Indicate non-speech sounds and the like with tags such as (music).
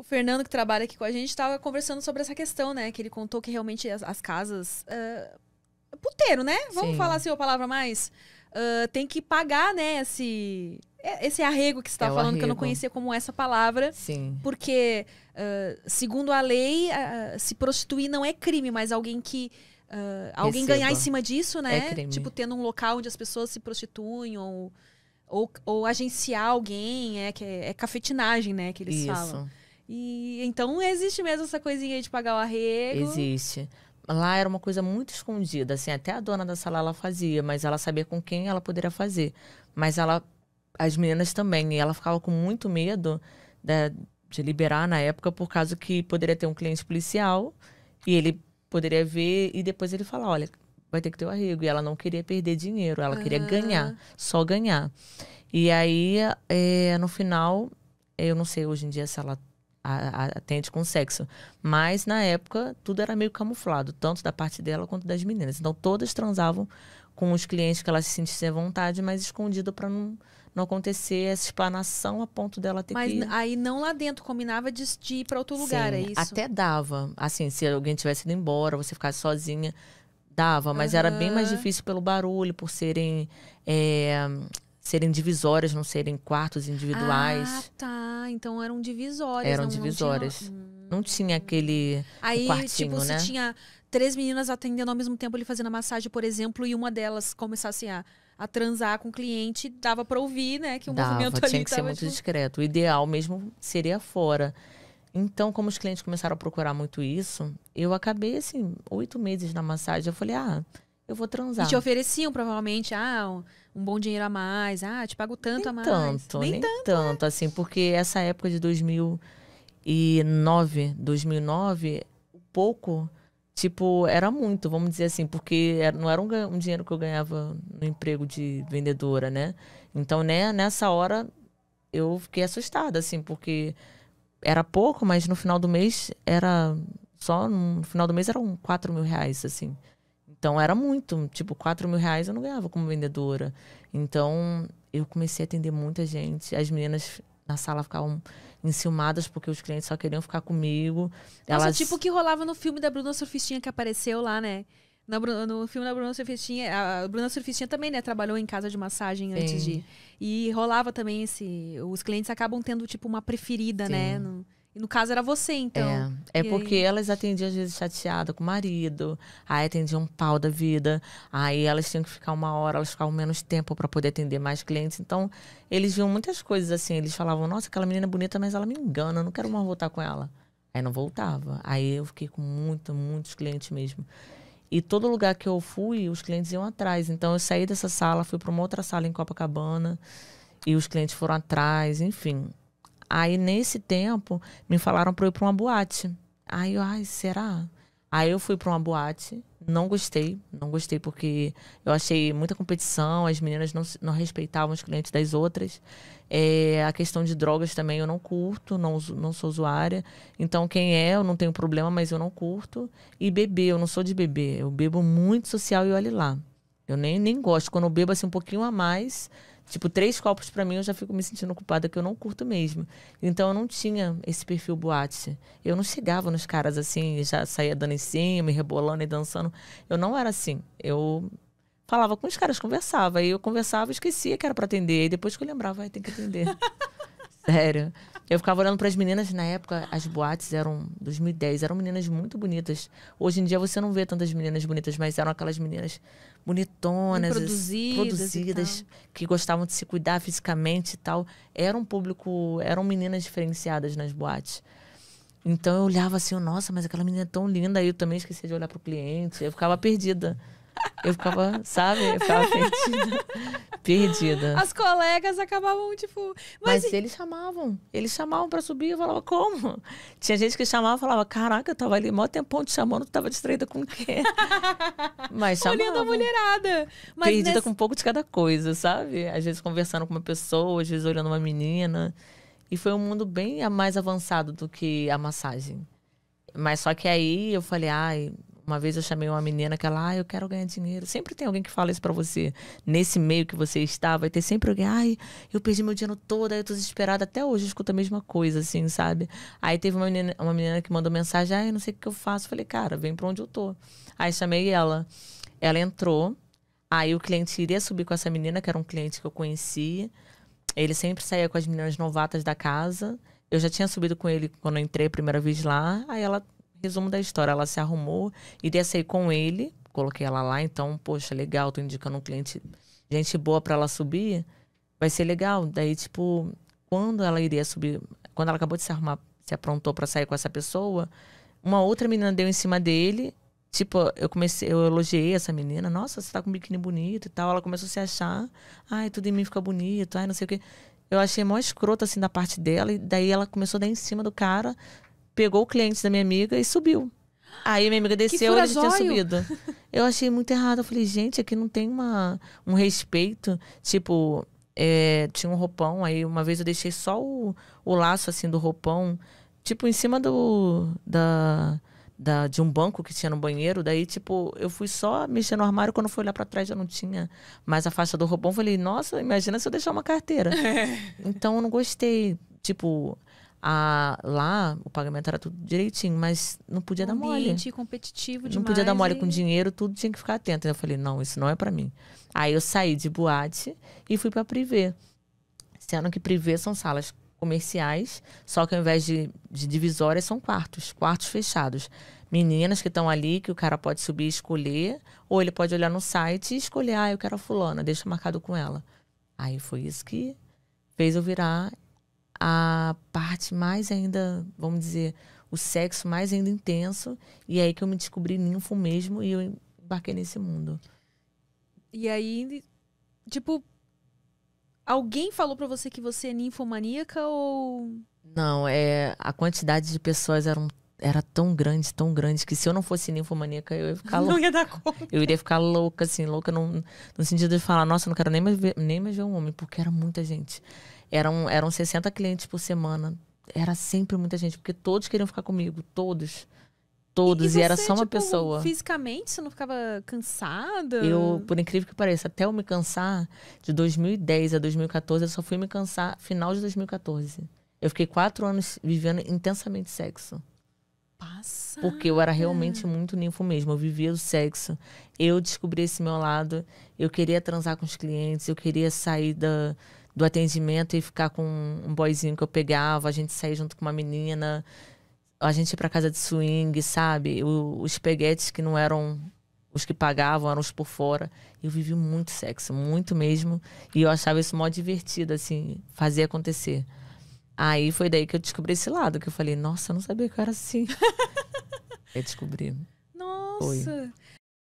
O Fernando, que trabalha aqui com a gente, estava conversando sobre essa questão, né? Que ele contou que realmente as, as casas. Uh, puteiro, né? Vamos Sim. falar assim uma palavra mais. Uh, tem que pagar, né? Esse, esse arrego que você estava É o falando, que eu não arrego. conhecia como essa palavra. Sim. Porque, uh, segundo a lei, uh, se prostituir não é crime, mas alguém que. alguém Receba. ganhar em cima disso, né? É crime. Tipo, tendo um local onde as pessoas se prostituem ou, ou, ou agenciar alguém, é, que é, é cafetinagem, né? Que eles falam. E então existe mesmo essa coisinha de pagar o arrego. Existe. Lá era uma coisa muito escondida, assim, até a dona da sala ela fazia, mas ela sabia com quem ela poderia fazer. Mas ela, as meninas também, e ela ficava com muito medo da- de liberar na época, por causa que poderia ter um cliente policial e ele poderia ver e depois ele falar, olha, vai ter que ter o arrego. E ela não queria perder dinheiro, ela queria Ah. ganhar, só ganhar. E aí, é, no final, eu não sei hoje em dia se ela a- a- atende com sexo. Mas na época tudo era meio camuflado, tanto da parte dela quanto das meninas. Então todas transavam com os clientes que elas se sentissem à vontade, mas escondido para não, não acontecer essa explanação a ponto dela ter Mas que. aí não lá dentro, combinava de, de ir pra outro lugar, Sim, é isso? Até dava. Assim, se alguém tivesse ido embora, você ficasse sozinha, dava. Mas era bem mais difícil pelo barulho, por serem. é, serem divisórias, não serem quartos individuais. Ah, tá. Então eram divisórias. Eram não- não divisórias. tinha- Hum. Não tinha aquele. Aí, quartinho, tipo, né? se tinha três meninas atendendo ao mesmo tempo, ele fazendo a massagem, por exemplo, e uma delas começasse a, a transar com o cliente, dava pra ouvir, né? Que o Dava, movimento tinha ali que ser muito tipo... discreto. O ideal mesmo seria fora. Então, como os clientes começaram a procurar muito isso, eu acabei, assim, oito meses na massagem. Eu falei, ah, eu vou transar. E te ofereciam, provavelmente, ah, um, um bom dinheiro a mais, ah, te pago tanto a nem mais. tanto, Nem nem, tanto. tanto, assim, porque essa época de 2009, 2009, pouco, tipo, era muito, vamos dizer assim, porque não era um, um dinheiro que eu ganhava no emprego de vendedora, né? Então, né, nessa hora, eu fiquei assustada, assim, porque era pouco, mas no final do mês era só no final do mês eram 4 mil reais, assim. Então era muito, tipo, 4 mil reais eu não ganhava como vendedora. Então eu comecei a atender muita gente. As meninas na sala ficavam enciumadas porque os clientes só queriam ficar comigo. Nossa, Elas... tipo o que rolava no filme da Bruna Surfistinha que apareceu lá, né? Bru- no filme da Bruna Surfistinha, a Bruna Surfistinha também, né, trabalhou em casa de massagem antes Sim. de. E rolava também esse. Os clientes acabam tendo, tipo, uma preferida, Sim. né? No, e no caso era você, então. é, é porque aí? elas atendiam às vezes chateada com o marido, aí atendiam um pau da vida, aí elas tinham que ficar uma hora, elas ficavam menos tempo para poder atender mais clientes. Então, eles viam muitas coisas assim, eles falavam: "Nossa, aquela menina é bonita, mas ela me engana, eu não quero mais voltar com ela". Aí não voltava. Aí eu fiquei com muito, muitos clientes mesmo. E todo lugar que eu fui, os clientes iam atrás. Então eu saí dessa sala, fui para uma outra sala em Copacabana e os clientes foram atrás, enfim. Aí nesse tempo me falaram para eu ir para uma boate. Aí eu, ai, será? Aí eu fui para uma boate, não gostei, não gostei porque eu achei muita competição, as meninas não, não respeitavam os clientes das outras. É, a questão de drogas também eu não curto, não, não sou usuária. Então quem é, eu não tenho problema, mas eu não curto. E beber, eu não sou de beber, eu bebo muito social e olhe lá. Eu nem, nem gosto. Quando eu bebo assim um pouquinho a mais, tipo três copos pra mim, eu já fico me sentindo culpada que eu não curto mesmo. Então eu não tinha esse perfil boate. Eu não chegava nos caras assim, já saía dando em cima, e rebolando e dançando. Eu não era assim. Eu falava com os caras, conversava. Aí eu conversava e esquecia que era pra atender. Aí depois que eu lembrava, vai ter que atender. (laughs) Sério. Eu ficava olhando para as meninas na época, as boates eram 2010, eram meninas muito bonitas. Hoje em dia você não vê tantas meninas bonitas, mas eram aquelas meninas bonitonas, produzidas produzidas, que gostavam de se cuidar fisicamente e tal. Era um público, eram meninas diferenciadas nas boates. Então eu olhava assim, nossa, mas aquela menina é tão linda. Aí eu também esquecia de olhar pro cliente. Eu ficava perdida. Eu ficava, sabe? Eu ficava (laughs) perdida. Perdida. As colegas acabavam, tipo. Mas, Mas, eles chamavam. Eles chamavam pra subir. Eu falava, como? Tinha gente que chamava e falava, caraca, eu tava ali mó tempão te chamando, tu tava distraída com o quê? (laughs) Mas olhando a mulherada. Mas Perdida nesse- com um pouco de cada coisa, sabe? Às vezes conversando com uma pessoa, às vezes olhando uma menina. E foi um mundo bem mais avançado do que a massagem. Mas só que aí eu falei, ai, Uma vez eu chamei uma menina que ela, ah, eu quero ganhar dinheiro. Sempre tem alguém que fala isso pra você. Nesse meio que você está, vai ter sempre alguém, ai, eu perdi meu dinheiro todo, aí eu tô desesperada. Até hoje eu escuto a mesma coisa, assim, sabe? Aí teve uma menina, uma menina que mandou mensagem, ai, eu não sei o que eu faço. Falei, cara, vem pra onde eu tô. Aí chamei ela. Ela entrou. Aí o cliente iria subir com essa menina, que era um cliente que eu conhecia. Ele sempre saía com as meninas novatas da casa. Eu já tinha subido com ele quando eu entrei a primeira vez lá. Aí ela Resumo da história, ela se arrumou, iria sair com ele, coloquei ela lá, então, poxa, legal, tô indicando um cliente, gente boa para ela subir, vai ser legal. Daí, tipo, quando ela iria subir, quando ela acabou de se arrumar, se aprontou para sair com essa pessoa, uma outra menina deu em cima dele, tipo, eu comecei, eu elogiei essa menina, nossa, você tá com um biquíni bonito e tal, ela começou a se achar, ai, tudo em mim fica bonito, ai, não sei o quê. Eu achei mó escroto, assim, da parte dela, e daí ela começou a dar em cima do cara, pegou o cliente da minha amiga e subiu. Aí minha amiga desceu e ele tinha subido. (laughs) Eu achei muito errado. Eu falei, gente, aqui não tem uma, um respeito. Tipo, é, tinha um roupão, aí uma vez eu deixei só o, o laço assim do roupão, tipo, em cima do. Da, da, de um banco que tinha no banheiro. Daí, tipo, eu fui só mexer no armário. Quando fui olhar para trás, já não tinha mais a faixa do roupão. Falei, nossa, imagina se eu deixar uma carteira. (laughs) então, eu não gostei. Tipo, a, lá o pagamento era tudo direitinho, mas não podia um dar mole. Competitivo demais. Não podia dar mole e... com dinheiro, tudo tinha que ficar atento. Eu falei, não, isso não é para mim. Aí eu saí de boate e fui para privê. Sendo que privê são salas comerciais, só que ao invés de, de divisórias são quartos, quartos fechados. Meninas que estão ali, que o cara pode subir e escolher, ou ele pode olhar no site e escolher, ah, eu quero a fulana, deixa marcado com ela. Aí foi isso que fez eu virar a parte mais ainda, vamos dizer, o sexo mais ainda intenso. E é aí que eu me descobri ninfo mesmo e eu embarquei nesse mundo. E aí, tipo, alguém falou para você que você é ninfomaníaca ou. Não, é a quantidade de pessoas era, um, era tão grande, tão grande, que se eu não fosse ninfomaníaca, eu ia ficar louca. Não ia dar conta. Eu iria ficar louca, assim, louca no, no sentido de falar, nossa, eu não quero nem mais ver, nem mais ver um homem, porque era muita gente. Eram, eram 60 clientes por semana. Era sempre muita gente, porque todos queriam ficar comigo, todos. Todos, e, você, e era só uma tipo, pessoa. Fisicamente, você não ficava cansada? Eu, por incrível que pareça, até eu me cansar, de 2010 a 2014, eu só fui me cansar final de 2014. Eu fiquei quatro anos vivendo intensamente sexo. Passa. Porque eu era realmente muito ninfo mesmo. Eu vivia o sexo. Eu descobri esse meu lado. Eu queria transar com os clientes. Eu queria sair da, do atendimento e ficar com um boyzinho que eu pegava, a gente sair junto com uma menina, a gente ir pra casa de swing, sabe? O, os peguetes que não eram os que pagavam, eram os por fora. Eu vivi muito sexo, muito mesmo. E eu achava isso mó divertido, assim, fazer acontecer. Aí foi daí que eu descobri esse lado, que eu falei, nossa, eu não sabia que eu era assim. (laughs) eu descobri. Nossa! Foi.